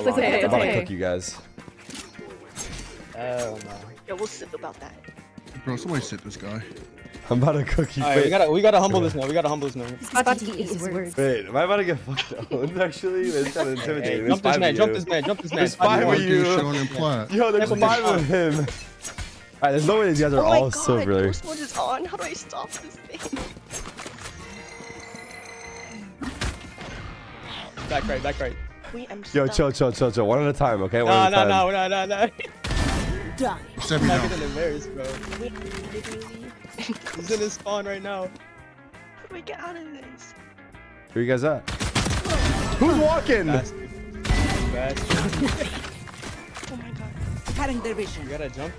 It's okay, I'm it's about to cook you guys. Oh Hell no. Yeah, we'll sip about that. Bro, somebody sit this guy. I'm about to cook you. Alright, we gotta we gotta humble this now. We gotta humble this now. He's about to eat his words. wait, am I about to get fucked up? Actually, it's kind of Hey, intimidating. jump this man, jump this man, jump this man. There's five of you. shit on him flat? Yo, there's five of him. Alright, there's no way these guys are oh my all god, silver. Ghost mode is on. How do I stop this thing? Back right, back right. Wait, I'm Yo, stuck. chill, chill, chill, chill. One at a time, okay? One No, at a no, time. no, no, no, no. Set me I'm not down. getting embarrassed, bro. Wait, literally. He's in his spawn right now. How do I get out of this? Where you guys at? Who's walking? Bastard. Bastard. Oh my god. Cutting their vision. You gotta jump.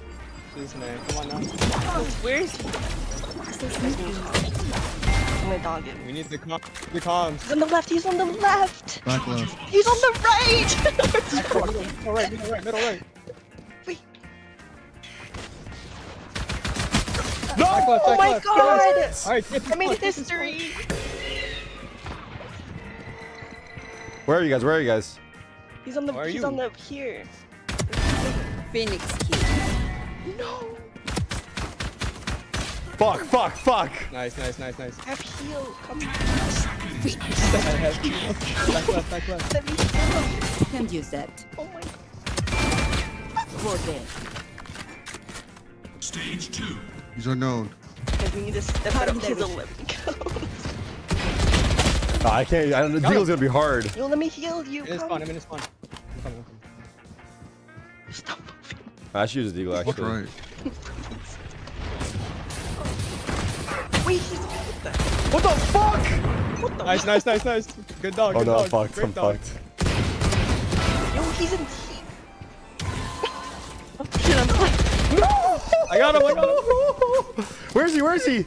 This man, come on now. Where is he? Gonna dog him. We need the com the comms. He's on the left, he's on the left! Back left. He's on the right! Middle right, middle right, middle right. Wait. No! Oh back left, Oh my left. god! Alright, I made history! Where are you guys? Where are you guys? He's on the, Where he's you? on the, here. Phoenix kill. Fuck, fuck, fuck! Nice, nice, nice, nice. I have heal, come on. back left, back left. Let me heal. Can't use that. Oh my god. Four dead. He's unknown. Guys, we need to step it up to the lip. No, I can't. I don't, the deal's gonna be hard. Yo, let me heal you. I'm in his spawn, I'm in his spawn. I'm coming, I'm coming. Stop moving. I should use a deagle Look actually. right. Wait, what the? What the fuck? What the? Nice, nice, nice, nice. Good dog, Oh good no, dog. I'm fucked. Great I'm dog. fucked. Yo, he's in oh shit, I'm like. I got him, I got him. Where's he? Where's he?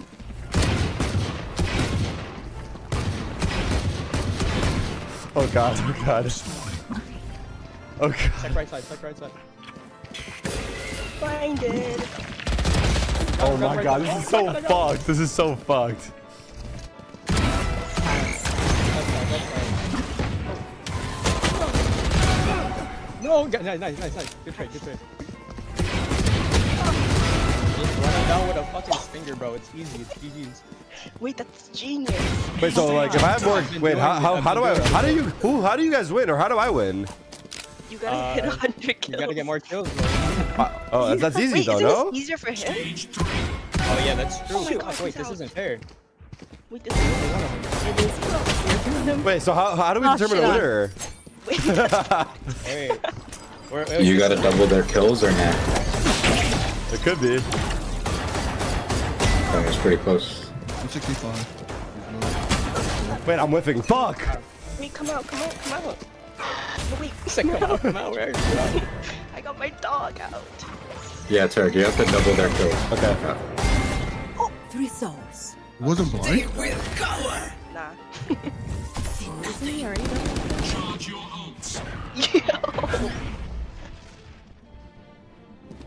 Oh god, oh god. Oh god. Check right side, check right side. Blinded. Oh my god, this is so fucked. This is so fucked. Left side, left side. No, g- nice, nice, nice, nice. Good trade, good trade. Just running down with a fucking stinger, bro. It's easy, it's GG's. Wait, that's genius. Wait, so like if I have more wait, how how, how do I how do you who how do you guys win or how do I win? You gotta Uh, hit a hundred kills. You gotta get more kills, bro. Oh, that's, that's easy Wait, though, no? easier for him? Oh yeah, that's true. Oh my God, Wait, this out. isn't fair. Wait, this is Wait, so how how do we Oh, determine shit a winner? Wait. Where, where, You gotta double their kills or not? It could be. Oh, it's pretty close. 165. Wait, I'm whiffing. Fuck! Wait, come out, come out, come out. No, wait, Come out, come out, where are you? I got my dog out. Yeah, Turk, you have to double their kills. Okay. Oh, three souls. Wasn't blind? Nah. Isn't he already done? Yo.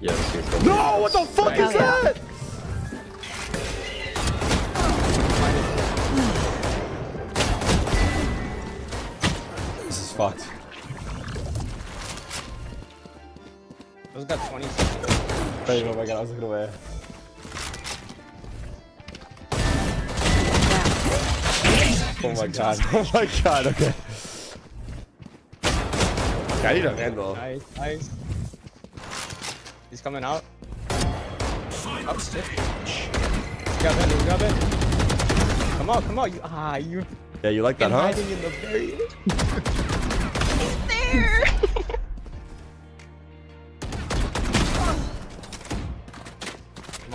Yes, he's. No, what the fuck Hell is yeah. that? This is fucked. Those got 20 seconds. Oh my god, I was looking away. Oh my god, oh my god, okay. Okay, I need a vandal. Nice, nice. He's coming out. Shit. You it, you got it. Come on, come on. You, ah, you're Yeah, you like that, huh? hiding in the very. There.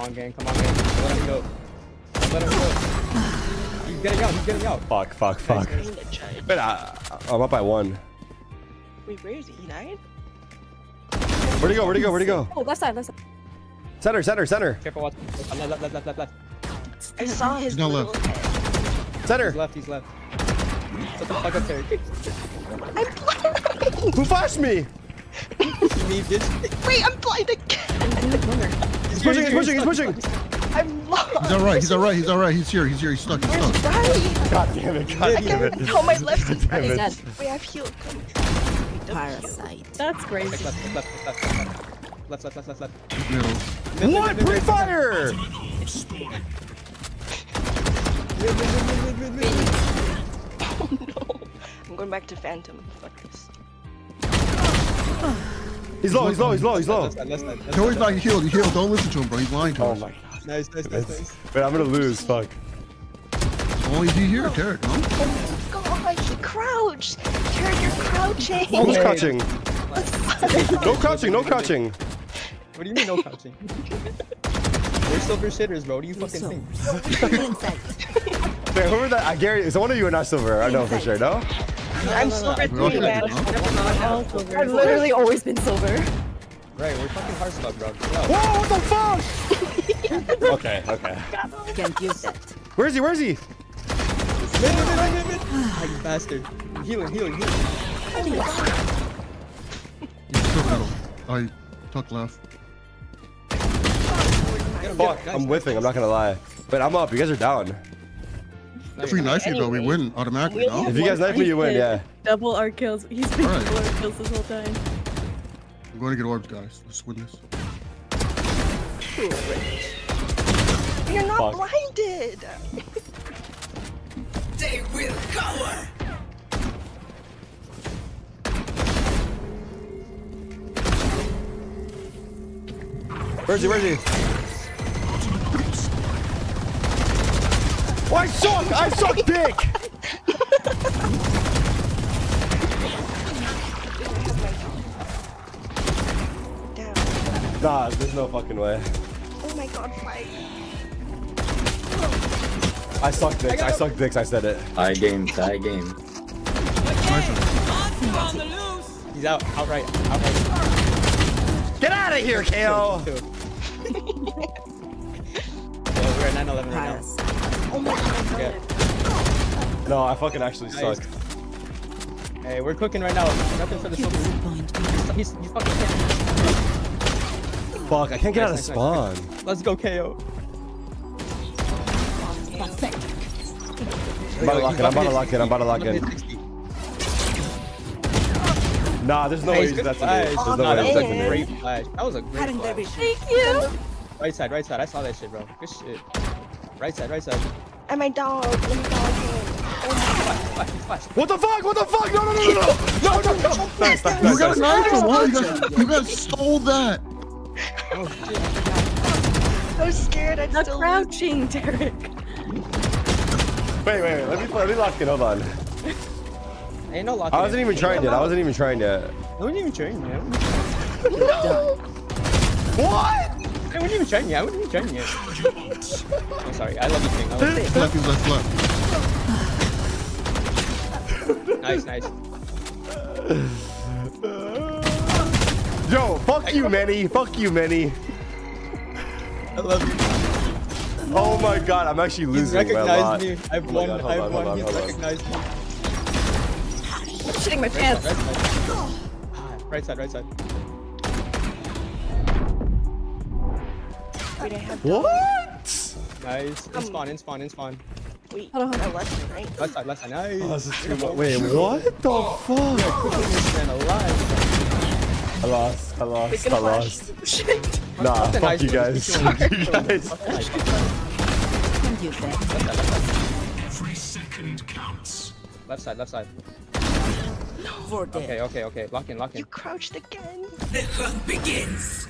On, gang. Come on, gang. Let him go. Let him go. He's getting out. He's getting out. Fuck, fuck, fuck. I need to judge. Wait, I, I'm up by one. Wait, where is he? He died? Where'd he go? Where'd he go? Where'd he go? Oh, left side, left side. Center, center, center, Careful, watch. Left, left, left, left, left, left. I saw his He's not little left. head. He's left. He's left. Shut the fuck up, Terry. I'm blind. Who flashed me? You need this. Wait, I'm blind again. In the corner. He's pushing, he's pushing, he's pushing. I'm lost. He's alright, he's alright, he's alright. He's here, he's here, he's stuck, he's Where's stuck. right? God damn it. God I damn can't it. tell my left and Damn right. it. Wait, I've healed. Parasite. That's crazy. Left, left, left, left, left, left, left, left, left. Middle. Mid, mid, What? Pre-fire! Oh no. I'm going back to Phantom. Fuck this. He's low, he's low, he's low, he's low. Left side, left side, left not healed, he healed. Don't listen to him, bro. He's lying to Oh us. my god. Nice, nice, nice, nice. Wait, I'm gonna lose. Fuck. Only he here, Derek, no? Oh god, he crouched. Jared, you're crouching. Who's crouching? No crouching, no crouching. What do you mean no crouching? We're silver shitters, bro. What do you fucking think? Wait, whoever that, uh, Gary, is one of you and not silver? I know for sure, no? I'm silver We all three, should man. I've literally always been silver. Right, we're fucking hard stuff, bro. Whoa, what the fuck? okay, okay. Can't use that. Where is he? Where is he? Mid, mid, mid, mid, mid, mid. Ah, you bastard. Healing, healing, healing. He's still middle. I tuck left. Fuck. I'm Nice, whiffing, I'm not gonna lie. But I'm up, you guys are down. No, If we knife you, though, we Anyway. win automatically, no? If you guys knife me, you win, yeah. Double our kills. He's been Alright. double our kills this whole time. I'm going to get orbs, guys. Let's win this. You're not Fuck. blinded. They will cower. Where is he? Where is he? Oh, I suck! I suck dick! Damn. Nah, there's no fucking way. Oh my god, fight. I suck dicks, I suck dicks, I said it. I game, I game. Nice one. He's out, outright, outright. Get out of here, KO! Two. Well, we're at 9 11 right now. Parasite. Oh my god. Yeah. No, I fucking actually Nice. suck. Hey, we're cooking right now. Nothing for the silver. Disappoint. He's, he's fucking cooking. Fuck, I can't get out of Nice, nice, spawn. Let's go, KO. I'm about to lock in, I'm about to lock in, I'm about to lock in. Nah, there's no way he's Nice, good protecting me. flash. There's no Nah, way that he's was protecting a me. great flash. That was a great Cutting flash. Thank you. Right side, right side. I saw that shit, bro. Good shit. Right side, right side. And my dog. Let me dog him. Flash, flash. What the fuck? What the fuck? No, no, no, no, no! No, no, no! Nice, nice, You got a nice. knife or what? You guys, you guys stole that. Oh shit. I was scared. I'd Not still lose. crouching, Derek. Wait, wait, wait. Let me, let me lock in. Hold on. Ain't no lock. I wasn't even trying yet. I wasn't even trying yet. I wasn't even trying yet. No. What? I wouldn't even trying you. I wouldn't even trying you. I'm sorry. I love you, King. I love you. Left is left, left. Nice, nice. Yo, fuck you, Manny. Fuck you, Manny. I love you. Oh my god, I'm actually He's losing by a lot. recognized me. I've Oh won. God, I've on, won. on, He's on. recognized me. Shitting my Right pants. side, right side. Ah, Right side, right side. Wait, I have What? Nice. In spawn, in spawn, in spawn. Wait, Hold on, hold I on. left right? Left side, left side. Nice. Oh, this is too much. Wait, what the oh, fuck? Cooking this man alive. I lost. I lost. I lost. Shit. Nah, Fucking fuck nice, you guys. Fuck you guys. Fucking nice. Can't use that. Every second counts. Left side, left side. For dead. Okay, okay, okay. Lock in, lock in. You crouched again. The hunt begins.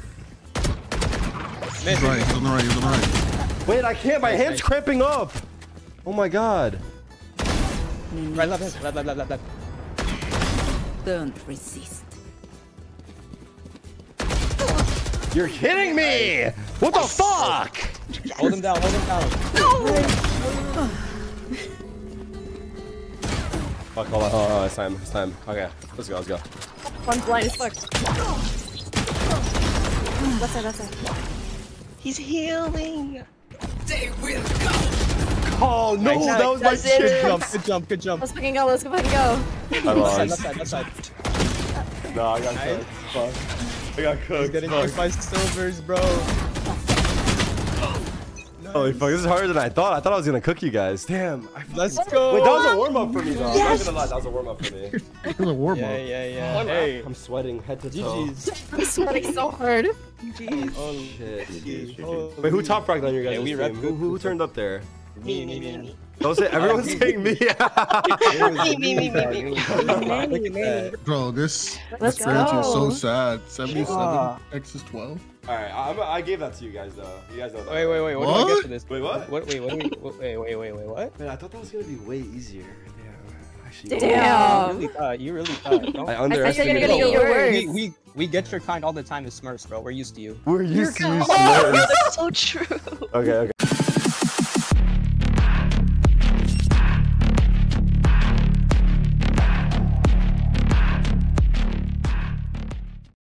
Miss. He's right, he's on the right, he's on the right. Wait, I can't. My hand's cramping up. Oh my god. Right, left, left, left, left, left, left. Don't resist. You're kidding me! What the fuck? Hold him down, hold him down. Fuck, hold on, hold on, it's time, it's time. Okay, let's go, let's go. One's blind as fuck. Left side, left side. He's healing. They will go. Oh no, Nice. that was my That's. Good jump, good jump, good jump. Let's fucking go. Let's go fucking go. I Left side, left side, left side. No, I got Nice. cooked. Fuck. I got cooked. He's getting Fuck. cooked by silvers, bro. Holy fuck, this is harder than I thought. I thought I was gonna cook you guys. Damn. Let's go. Wait, that was a warm up for me though. I'm not gonna lie, that was a warm up for me. It was a warm Yeah, up. yeah, yeah. Hey. I'm sweating head to toe. GG's. I'm sweating so hard. Oh, Shit. oh. Wait, who top fragged on your guys' Yeah, we team? rep Who, who, who turned up there? Me, me, me, me. Don't say everyone's saying me. Me, me, me, me, me, me. Look at that. Bro, this Let's experience is so sad. 77 Ah. X is 12. All right, I'm, I gave that to you guys though. You guys know that. Wait, wait, wait. What, do I get for this? Wait, what? What? Wait, what? Do we, what wait, wait, wait, wait. What? Man, I thought that was gonna be way easier. Damn. Actually, You really thought. You really thought. Don't, I I thought you were gonna eat your words. we, we we get your kind all the time as Smurfs, bro. We're used to you. We're used to You're you kind. Smurfs. That's so true. Okay, okay.